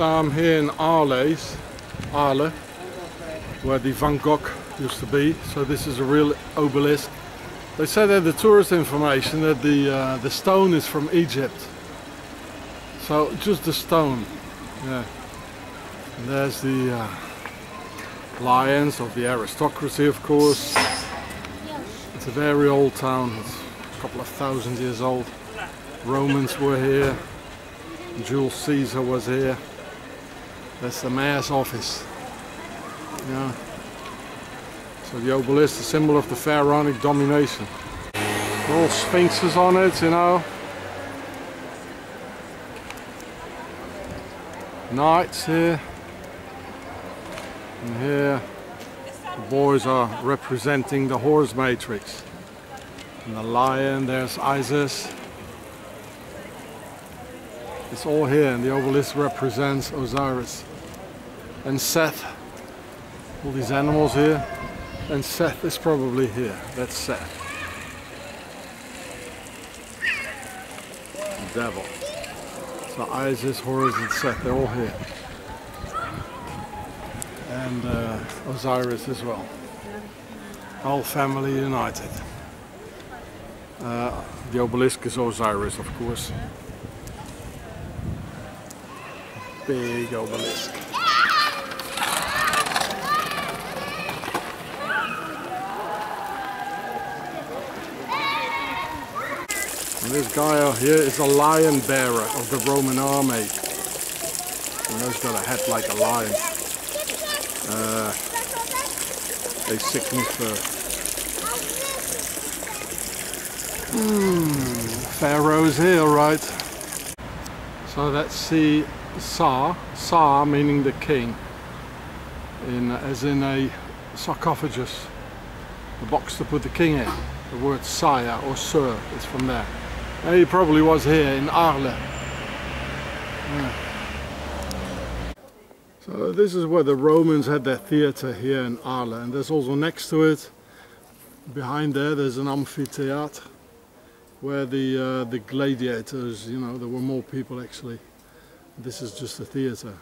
So I'm here in Arles, Arles, where the Van Gogh used to be. So this is a real obelisk. They said in the tourist information that the uh, the stone is from Egypt. So just the stone, yeah. And there's the uh, lions of the aristocracy, of course. It's a very old town. It's a couple of thousand years old. Romans were here. Jules Caesar was here. That's the mayor's office. Yeah. So the obelisk, the symbol of the pharaonic domination. All sphinxes on it, you know. Knights here. And here the boys are representing the horse matrix. And the lion, there's Isis. It's all here and the obelisk represents Osiris. And Seth. All these animals here. And Seth is probably here. That's Seth. The devil. So Isis, Horus, and Seth, they're all here. And uh, Osiris as well. Whole family united. Uh, the obelisk is Osiris, of course. Big obelisk. And this guy out here is a lion bearer of the Roman army. Know, he's got a head like a lion. Uh, they signify. Hmm, Pharaoh's here, right? So that's see Sa, Sa meaning the king, in as in a sarcophagus, the box to put the king in. The word sire or sir is from there. And he probably was here in Arles. Yeah. So this is where the Romans had their theatre here in Arles, and there's also next to it, behind there, there's an amphitheatre where the uh, the gladiators, you know, there were more people actually. This is just a theatre,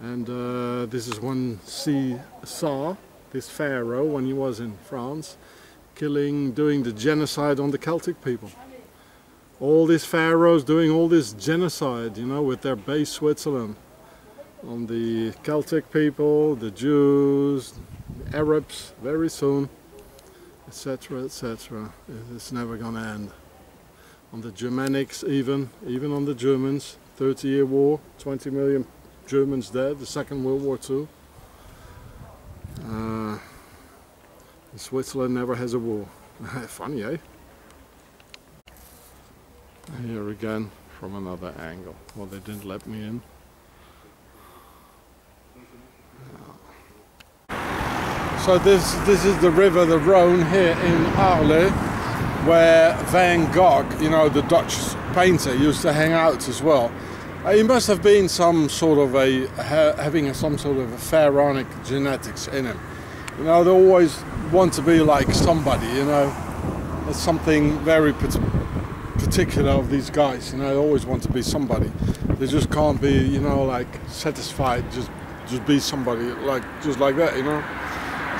and uh, this is when see saw this pharaoh when he was in France, killing, doing the genocide on the Celtic people. All these pharaohs doing all this genocide, you know, with their base Switzerland. On the Celtic people, the Jews, Arabs, very soon, etc., etc. It's never gonna end. On the Germanics even, even on the Germans, 30 year war, 20 million Germans dead, the Second World War too. Uh, Switzerland never has a war. Funny, eh? Here again from another angle. Well, they didn't let me in. So this this is the river, the Rhone, here in Arles, where Van Gogh, you know, the Dutch painter, used to hang out as well. Uh, he must have been some sort of a ha having some sort of a pharaonic genetics in him. You know, they always want to be like somebody. You know, it's something very particular of these guys. You know, they always want to be somebody. They just can't be, you know, like satisfied. Just just be somebody like just like that. You know.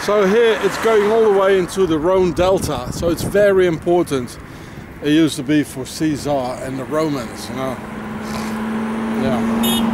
So here it's going all the way into the Rhone Delta, so it's very important. It used to be for Caesar and the Romans, you know. Yeah.